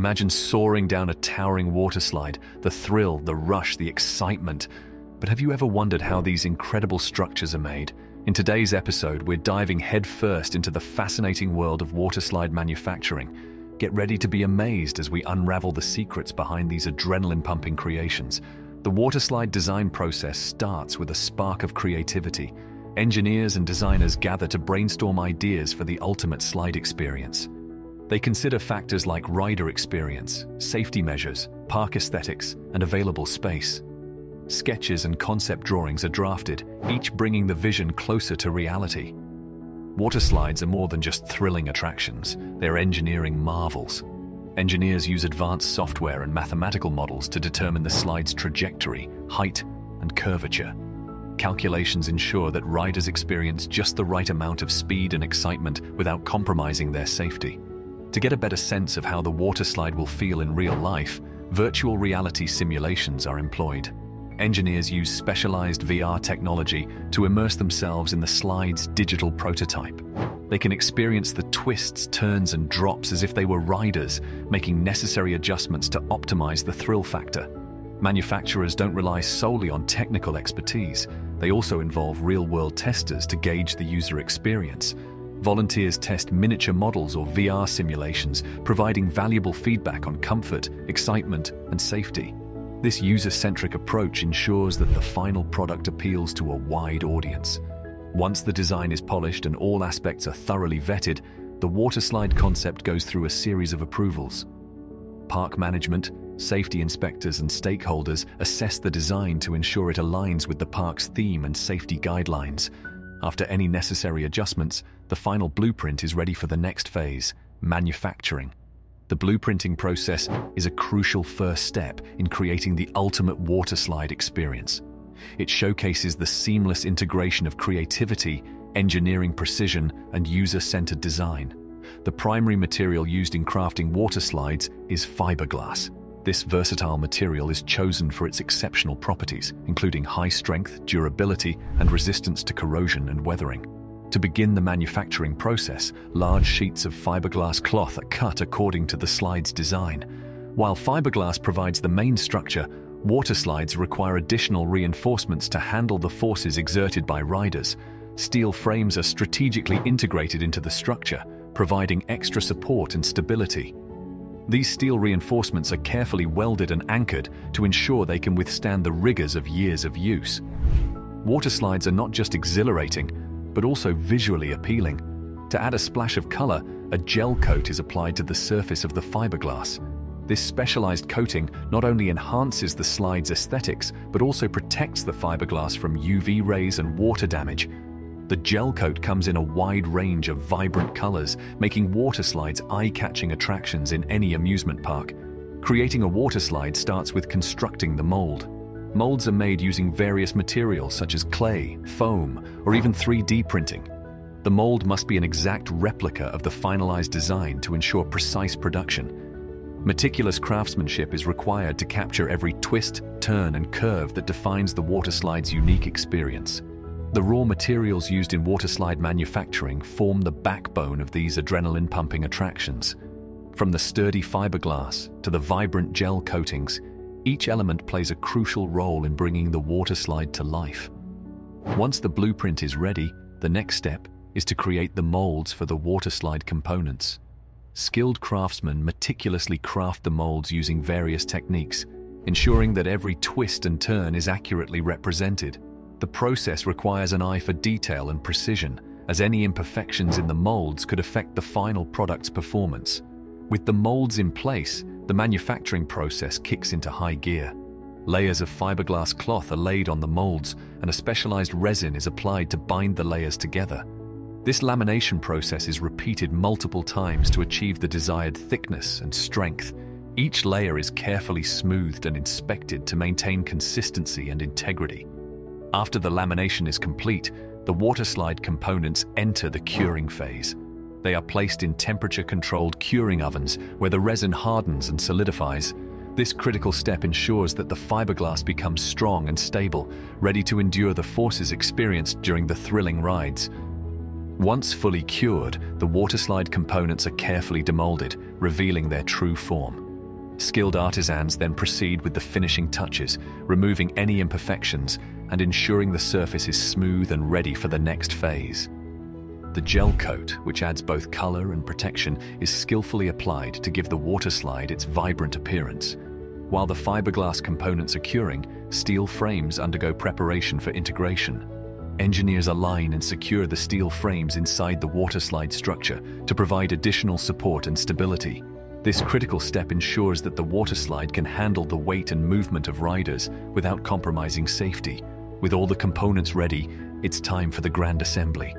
Imagine soaring down a towering water slide, the thrill, the rush, the excitement. But have you ever wondered how these incredible structures are made? In today's episode, we're diving headfirst into the fascinating world of waterslide manufacturing. Get ready to be amazed as we unravel the secrets behind these adrenaline-pumping creations. The waterslide design process starts with a spark of creativity. Engineers and designers gather to brainstorm ideas for the ultimate slide experience. They consider factors like rider experience, safety measures, park aesthetics, and available space. Sketches and concept drawings are drafted, each bringing the vision closer to reality. Water slides are more than just thrilling attractions, they're engineering marvels. Engineers use advanced software and mathematical models to determine the slide's trajectory, height, and curvature. Calculations ensure that riders experience just the right amount of speed and excitement without compromising their safety. To get a better sense of how the water slide will feel in real life, virtual reality simulations are employed engineers use specialized VR technology to immerse themselves in the slide's digital prototype. They can experience the twists, turns, and drops as if they were riders, making necessary adjustments to optimize the thrill factor. Manufacturers don't rely solely on technical expertise. They also involve real-world testers to gauge the user experience. Volunteers test miniature models or VR simulations, providing valuable feedback on comfort, excitement, and safety. This user-centric approach ensures that the final product appeals to a wide audience. Once the design is polished and all aspects are thoroughly vetted, the waterslide concept goes through a series of approvals. Park management, safety inspectors and stakeholders assess the design to ensure it aligns with the park's theme and safety guidelines. After any necessary adjustments, the final blueprint is ready for the next phase, manufacturing. The blueprinting process is a crucial first step in creating the ultimate water slide experience. It showcases the seamless integration of creativity, engineering precision, and user-centered design. The primary material used in crafting water slides is fiberglass. This versatile material is chosen for its exceptional properties, including high strength, durability, and resistance to corrosion and weathering. To begin the manufacturing process, large sheets of fiberglass cloth are cut according to the slide's design. While fiberglass provides the main structure, water slides require additional reinforcements to handle the forces exerted by riders. Steel frames are strategically integrated into the structure, providing extra support and stability. These steel reinforcements are carefully welded and anchored to ensure they can withstand the rigors of years of use. Water slides are not just exhilarating, but also visually appealing. To add a splash of color, a gel coat is applied to the surface of the fiberglass. This specialized coating not only enhances the slide's aesthetics, but also protects the fiberglass from UV rays and water damage. The gel coat comes in a wide range of vibrant colors, making water slides eye-catching attractions in any amusement park. Creating a water slide starts with constructing the mold. Molds are made using various materials such as clay, foam, or even 3D printing. The mold must be an exact replica of the finalized design to ensure precise production. Meticulous craftsmanship is required to capture every twist, turn, and curve that defines the water slide's unique experience. The raw materials used in water slide manufacturing form the backbone of these adrenaline-pumping attractions. From the sturdy fiberglass to the vibrant gel coatings, each element plays a crucial role in bringing the water slide to life. Once the blueprint is ready, the next step is to create the molds for the water slide components. Skilled craftsmen meticulously craft the molds using various techniques, ensuring that every twist and turn is accurately represented. The process requires an eye for detail and precision, as any imperfections in the molds could affect the final product's performance. With the molds in place, the manufacturing process kicks into high gear. Layers of fiberglass cloth are laid on the molds and a specialized resin is applied to bind the layers together. This lamination process is repeated multiple times to achieve the desired thickness and strength. Each layer is carefully smoothed and inspected to maintain consistency and integrity. After the lamination is complete, the water slide components enter the curing phase. They are placed in temperature-controlled curing ovens where the resin hardens and solidifies. This critical step ensures that the fiberglass becomes strong and stable, ready to endure the forces experienced during the thrilling rides. Once fully cured, the waterslide components are carefully demolded, revealing their true form. Skilled artisans then proceed with the finishing touches, removing any imperfections and ensuring the surface is smooth and ready for the next phase. The gel coat, which adds both color and protection, is skillfully applied to give the water slide its vibrant appearance. While the fiberglass components are curing, steel frames undergo preparation for integration. Engineers align and secure the steel frames inside the water slide structure to provide additional support and stability. This critical step ensures that the water slide can handle the weight and movement of riders without compromising safety. With all the components ready, it's time for the grand assembly.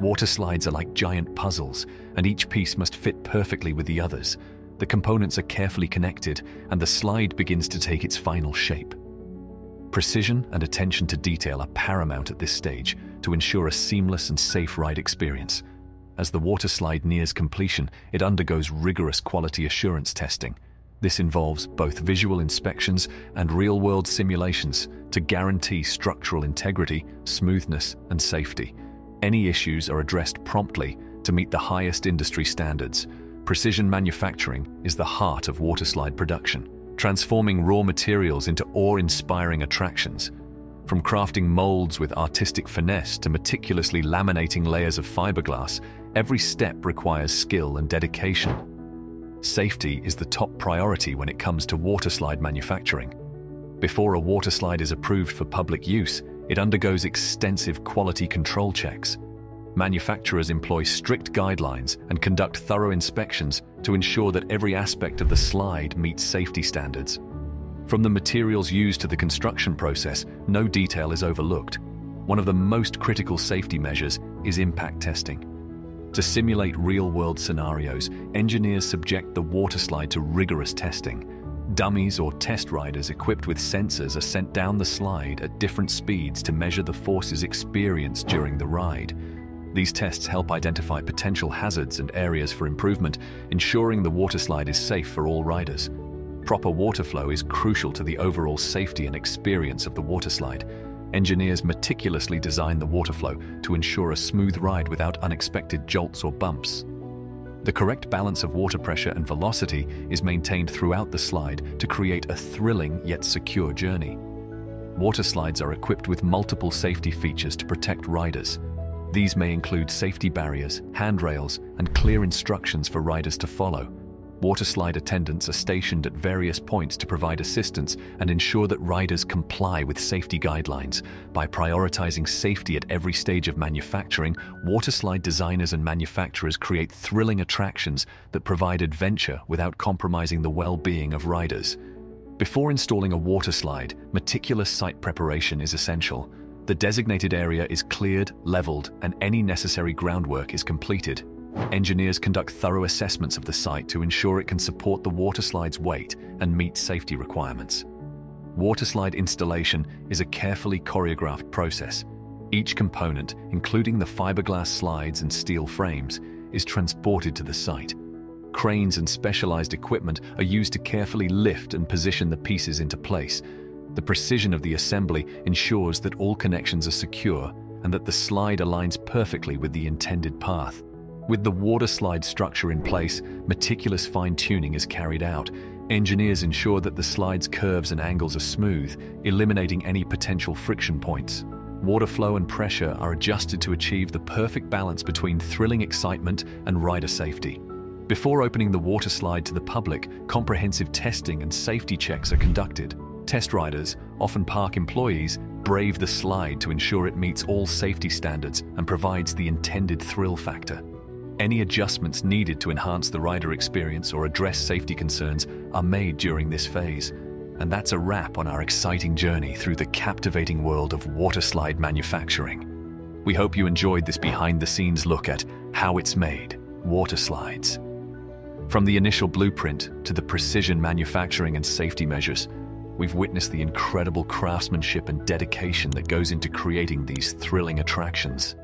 Water slides are like giant puzzles, and each piece must fit perfectly with the others. The components are carefully connected, and the slide begins to take its final shape. Precision and attention to detail are paramount at this stage to ensure a seamless and safe ride experience. As the water slide nears completion, it undergoes rigorous quality assurance testing. This involves both visual inspections and real-world simulations to guarantee structural integrity, smoothness, and safety. Any issues are addressed promptly to meet the highest industry standards. Precision manufacturing is the heart of waterslide production transforming raw materials into awe-inspiring attractions. From crafting molds with artistic finesse to meticulously laminating layers of fiberglass, every step requires skill and dedication. Safety is the top priority when it comes to waterslide manufacturing. Before a waterslide is approved for public use, it undergoes extensive quality control checks. Manufacturers employ strict guidelines and conduct thorough inspections to ensure that every aspect of the slide meets safety standards. From the materials used to the construction process, no detail is overlooked. One of the most critical safety measures is impact testing. To simulate real-world scenarios, engineers subject the water slide to rigorous testing. Dummies or test riders equipped with sensors are sent down the slide at different speeds to measure the forces experienced during the ride. These tests help identify potential hazards and areas for improvement, ensuring the waterslide is safe for all riders. Proper water flow is crucial to the overall safety and experience of the waterslide. Engineers meticulously design the water flow to ensure a smooth ride without unexpected jolts or bumps. The correct balance of water pressure and velocity is maintained throughout the slide to create a thrilling yet secure journey. Water slides are equipped with multiple safety features to protect riders, these may include safety barriers, handrails, and clear instructions for riders to follow. Waterslide attendants are stationed at various points to provide assistance and ensure that riders comply with safety guidelines. By prioritizing safety at every stage of manufacturing, waterslide designers and manufacturers create thrilling attractions that provide adventure without compromising the well-being of riders. Before installing a waterslide, meticulous site preparation is essential. The designated area is cleared, leveled, and any necessary groundwork is completed. Engineers conduct thorough assessments of the site to ensure it can support the waterslide's weight and meet safety requirements. Waterslide installation is a carefully choreographed process. Each component, including the fiberglass slides and steel frames, is transported to the site. Cranes and specialized equipment are used to carefully lift and position the pieces into place, the precision of the assembly ensures that all connections are secure and that the slide aligns perfectly with the intended path. With the water slide structure in place, meticulous fine-tuning is carried out. Engineers ensure that the slide's curves and angles are smooth, eliminating any potential friction points. Water flow and pressure are adjusted to achieve the perfect balance between thrilling excitement and rider safety. Before opening the water slide to the public, comprehensive testing and safety checks are conducted. Test riders, often park employees, brave the slide to ensure it meets all safety standards and provides the intended thrill factor. Any adjustments needed to enhance the rider experience or address safety concerns are made during this phase. And that's a wrap on our exciting journey through the captivating world of waterslide manufacturing. We hope you enjoyed this behind-the-scenes look at how it's made, water slides. From the initial blueprint to the precision manufacturing and safety measures, We've witnessed the incredible craftsmanship and dedication that goes into creating these thrilling attractions.